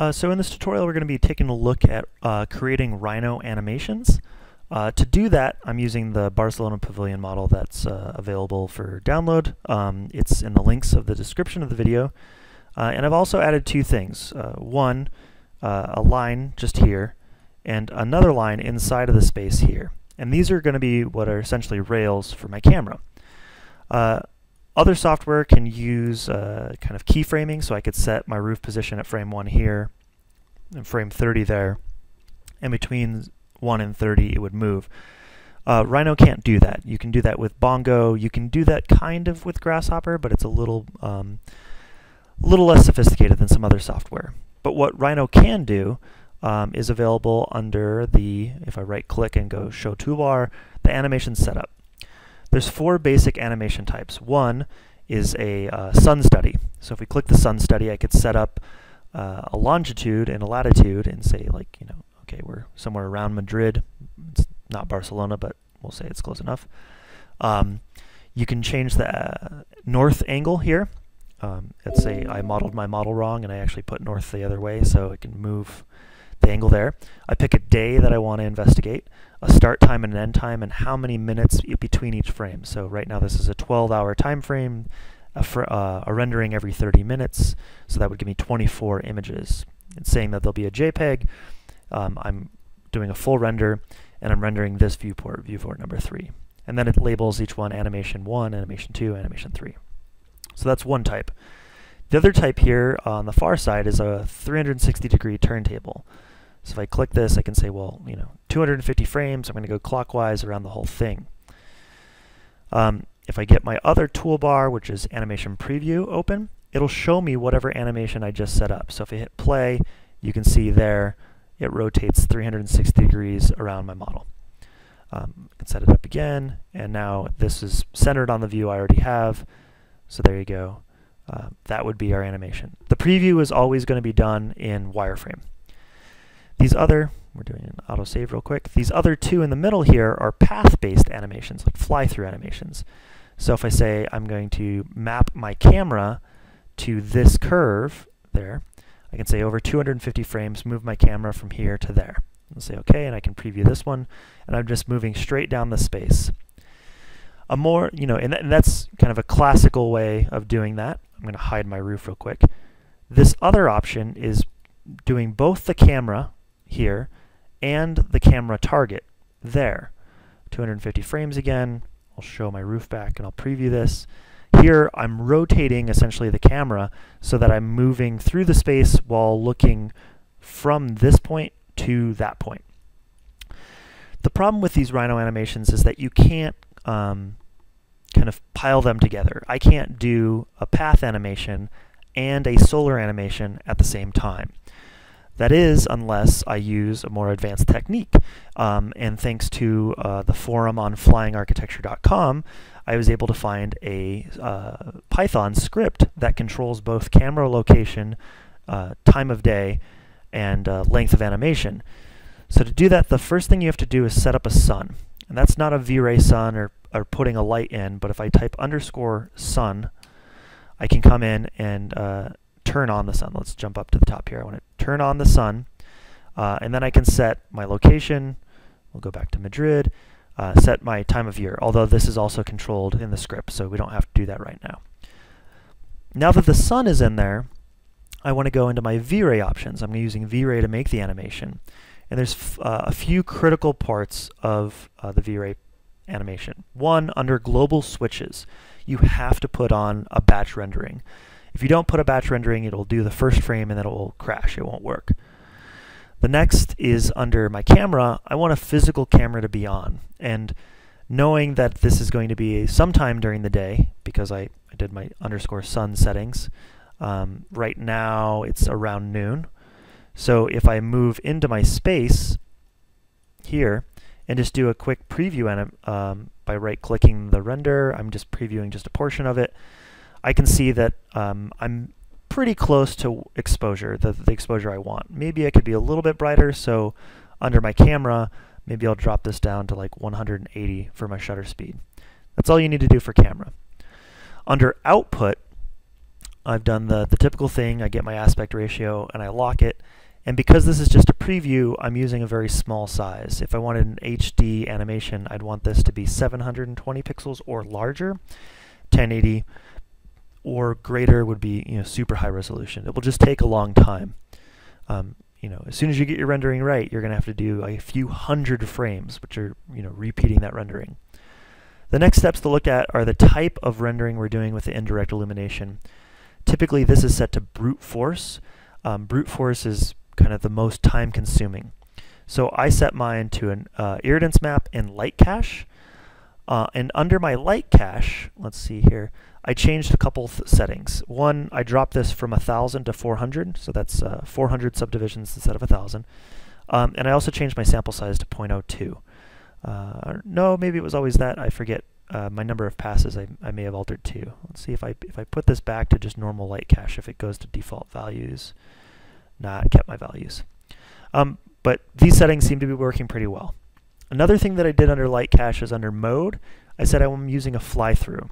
Uh, so in this tutorial we're going to be taking a look at uh, creating Rhino animations. Uh, to do that I'm using the Barcelona Pavilion model that's uh, available for download. Um, it's in the links of the description of the video. Uh, and I've also added two things. Uh, one, a line just here, and another line inside of the space here. And these are going to be what are essentially rails for my camera. Other software can use uh, kind of keyframing, so I could set my roof position at frame 1 here and frame 30 there, and between 1 and 30 it would move. Uh, Rhino can't do that. You can do that with Bongo. You can do that kind of with Grasshopper, but it's a little, um, little less sophisticated than some other software. But what Rhino can do um, is available under the, if I right click and go show toolbar, the animation setup. There's four basic animation types. One is a uh, sun study. So if we click the sun study, I could set up uh, a longitude and a latitude and say like, you know, okay, we're somewhere around Madrid. It's not Barcelona, but we'll say it's close enough. Um, you can change the uh, north angle here. Um, let's say I modeled my model wrong and I actually put north the other way so it can move the angle there. I pick a day that I want to investigate, a start time and an end time, and how many minutes between each frame. So right now this is a 12-hour time frame, a, uh, a, rendering every 30 minutes, so that would give me 24 images. It's saying that there'll be a JPEG. Um, I'm doing a full render, and I'm rendering this viewport, viewport number 3. And then it labels each one animation 1, animation 2, animation 3. So that's one type. The other type here on the far side is a 360 degree turntable. So if I click this, I can say, well, you know, 250 frames, I'm going to go clockwise around the whole thing. Um, if I get my other toolbar, which is Animation Preview, open, it'll show me whatever animation I just set up. So if I hit play, you can see there it rotates 360 degrees around my model. Um, I can set it up again, and now this is centered on the view I already have. So there you go. Uh, that would be our animation. The preview is always going to be done in wireframe. These other, we're doing an autosave real quick, these other two in the middle here are path-based animations, like fly-through animations. So if I say I'm going to map my camera to this curve there, I can say over 250 frames, move my camera from here to there. And say OK, and I can preview this one, and I'm just moving straight down the space. A more, you know, and, th and that's kind of a classical way of doing that. I'm going to hide my roof real quick. This other option is doing both the camera here and the camera target there. 250 frames again. I'll show my roof back and I'll preview this. Here I'm rotating essentially the camera so that I'm moving through the space while looking from this point to that point. The problem with these Rhino animations is that you can't um, kind of pile them together. I can't do a path animation and a solar animation at the same time. That is, unless I use a more advanced technique. Um, and thanks to uh, the forum on flyingarchitecture.com, I was able to find a uh, Python script that controls both camera location, uh, time of day, and uh, length of animation. So to do that, the first thing you have to do is set up a sun. And that's not a V-Ray sun or, or putting a light in, but if I type underscore sun, I can come in and uh, turn on the sun. Let's jump up to the top here. I want to turn on the sun, uh, and then I can set my location. We'll go back to Madrid. Uh, set my time of year, although this is also controlled in the script, so we don't have to do that right now. Now that the sun is in there, I want to go into my V-Ray options. I'm using V-Ray to make the animation. And there's uh, a few critical parts of uh, the V-Ray animation. One, under global switches, you have to put on a batch rendering. If you don't put a batch rendering, it'll do the first frame and then it will crash. It won't work. The next is under my camera, I want a physical camera to be on. And knowing that this is going to be sometime during the day, because I, I did my underscore sun settings, um, right now it's around noon. So if I move into my space here and just do a quick preview um, by right-clicking the render, I'm just previewing just a portion of it, I can see that um, I'm pretty close to exposure, the, the exposure I want. Maybe I could be a little bit brighter, so under my camera, maybe I'll drop this down to like 180 for my shutter speed. That's all you need to do for camera. Under output, I've done the, the typical thing. I get my aspect ratio and I lock it. And because this is just a preview, I'm using a very small size. If I wanted an HD animation, I'd want this to be 720 pixels or larger. 1080 or greater would be you know super high resolution. It will just take a long time. Um, you know, as soon as you get your rendering right, you're going to have to do a few hundred frames, which are you know repeating that rendering. The next steps to look at are the type of rendering we're doing with the indirect illumination. Typically, this is set to brute force. Um, brute force is kind of the most time consuming. So I set mine to an uh, map and light cache. Uh, and under my light cache, let's see here, I changed a couple settings. One, I dropped this from 1,000 to 400, so that's uh, 400 subdivisions instead of 1,000. Um, and I also changed my sample size to 0.02. Uh, no, maybe it was always that. I forget uh, my number of passes. I, I may have altered too. Let's see if I if I put this back to just normal light cache, if it goes to default values. Nah, kept my values. Um, but these settings seem to be working pretty well. Another thing that I did under light cache is under mode, I said I'm using a fly through.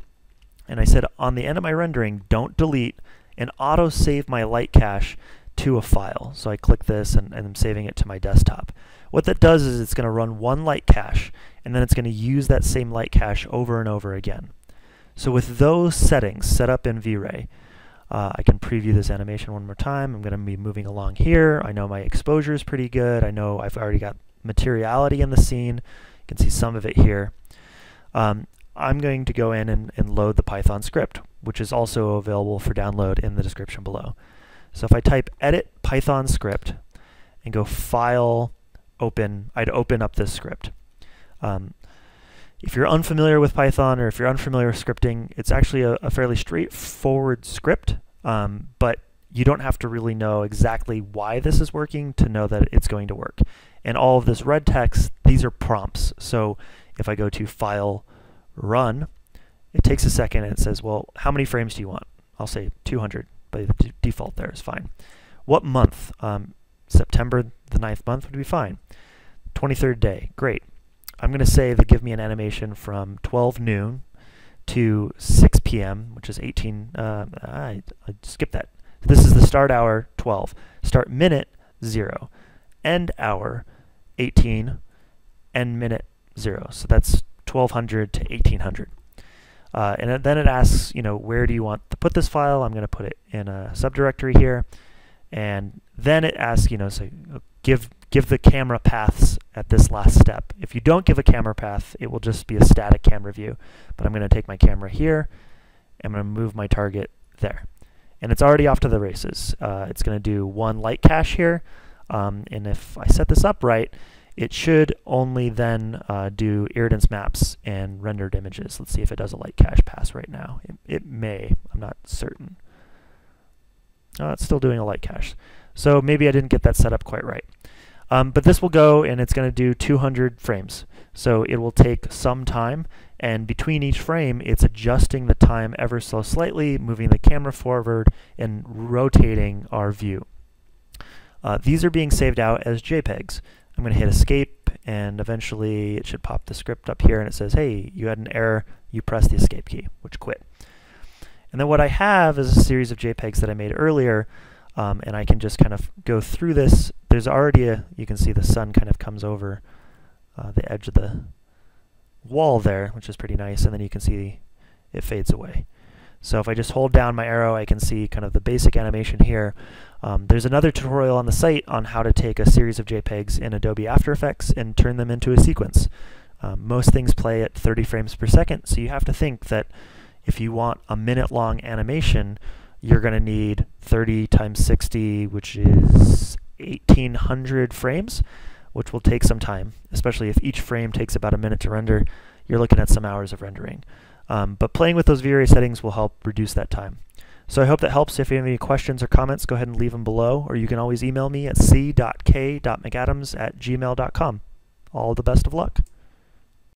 And I said on the end of my rendering, don't delete and auto save my light cache to a file. So I click this and, and I'm saving it to my desktop. What that does is it's going to run one light cache and then it's going to use that same light cache over and over again. So with those settings set up in V-Ray, uh, I can preview this animation one more time. I'm going to be moving along here. I know my exposure is pretty good. I know I've already got materiality in the scene. You can see some of it here. Um, I'm going to go in and, and load the Python script, which is also available for download in the description below. So if I type edit Python script and go file, open, I'd open up this script. Um, if you're unfamiliar with Python or if you're unfamiliar with scripting, it's actually a, a fairly straightforward script, um, but you don't have to really know exactly why this is working to know that it's going to work. And all of this red text, these are prompts. So if I go to File, Run, it takes a second and it says, well, how many frames do you want? I'll say 200, but the default there is fine. What month? Um, September the ninth month would be fine. 23rd day, great. I'm going to say that give me an animation from 12 noon to 6 p.m., which is 18. Uh, I, I skipped that. This is the start hour 12, start minute 0, end hour 18, end minute 0. So that's 1200 to 1800. Uh, and then it asks, you know, where do you want to put this file? I'm going to put it in a subdirectory here. And then it asks, you know, so give give the camera paths at this last step. If you don't give a camera path, it will just be a static camera view. But I'm going to take my camera here, I'm going to move my target there. And it's already off to the races. Uh, it's going to do one light cache here, um, and if I set this up right, it should only then uh, do irradiance maps and rendered images. Let's see if it does a light cache pass right now. It, it may, I'm not certain. Oh, it's still doing a light cache. So maybe I didn't get that set up quite right. Um, but this will go and it's going to do 200 frames. So it will take some time and between each frame it's adjusting the time ever so slightly, moving the camera forward and rotating our view. Uh, these are being saved out as JPEGs. I'm going to hit escape and eventually it should pop the script up here and it says, hey, you had an error, you pressed the escape key, which quit. And then what I have is a series of JPEGs that I made earlier um, and I can just kind of go through this. There's already a, you can see the sun kind of comes over uh, the edge of the wall there, which is pretty nice, and then you can see it fades away. So if I just hold down my arrow, I can see kind of the basic animation here. Um, there's another tutorial on the site on how to take a series of JPEGs in Adobe After Effects and turn them into a sequence. Um, most things play at 30 frames per second, so you have to think that if you want a minute long animation, you're going to need 30 times 60, which is 1800 frames, which will take some time, especially if each frame takes about a minute to render. You're looking at some hours of rendering. Um, but playing with those V-Ray settings will help reduce that time. So I hope that helps. If you have any questions or comments, go ahead and leave them below, or you can always email me at c.k.mcadams at gmail.com. All the best of luck.